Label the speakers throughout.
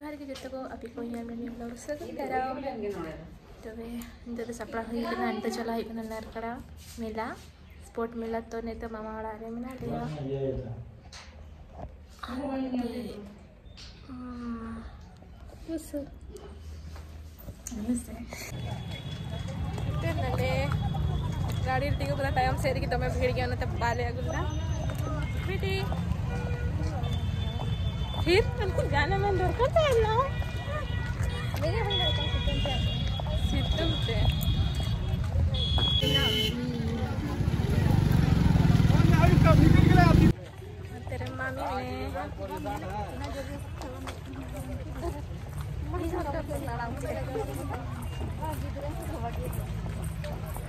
Speaker 1: ବାହାରିକି ଯେତେକ ଆଗକୁ ଆମେ ବ୍ଲଗ୍ তবে যদি সাপড়া হয়ে গেলে আনতে চলা হয়ে গেলে নারকড়া মেলা স্পোর্ট মেলা তো নেই তো মামা ওড়া রে মেলা লিয়া गाड़ी टीको टाइम से तमें भेड़ गया बाले अगुला बेटी। फिर तुमको जाना मन डर करता है ना मेरे भाई लड़का सितम पे तेरे मामी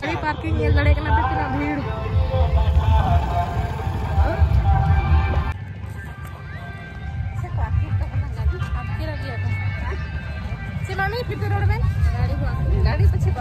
Speaker 1: ने पार्किंग ये लड़े के ना भीड़। से मामी फिर रोड में गाड़ी गाड़ी पीछे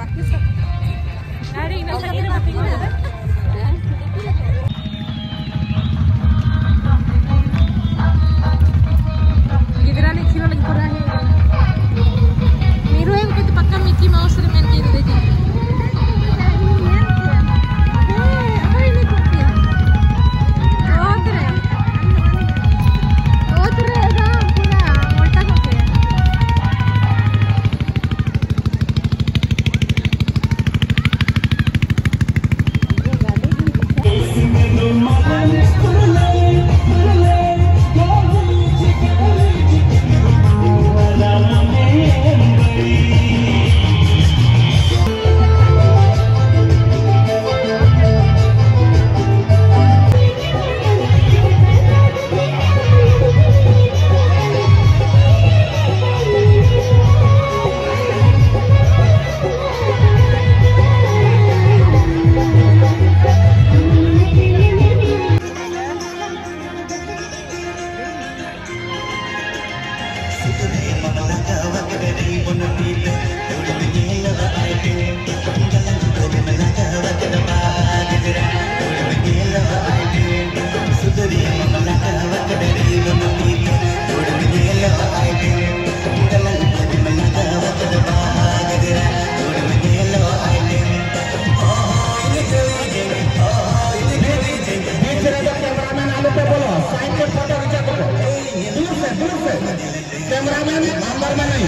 Speaker 2: कैमरामैन नंबर में नहीं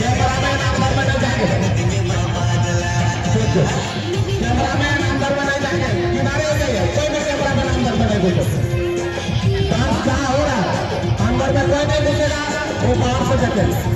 Speaker 2: कैमरामैन नंबर में नहीं जाएँगे कैमरामैन नंबर में नहीं जाएँगे किनारे हो जाइए कोई भी कैमरामैन नंबर में नहीं घुसे डांस कहाँ हो रहा है अंदर में कोई नहीं घुसेगा वो बाहर से देखे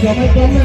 Speaker 2: Come on, come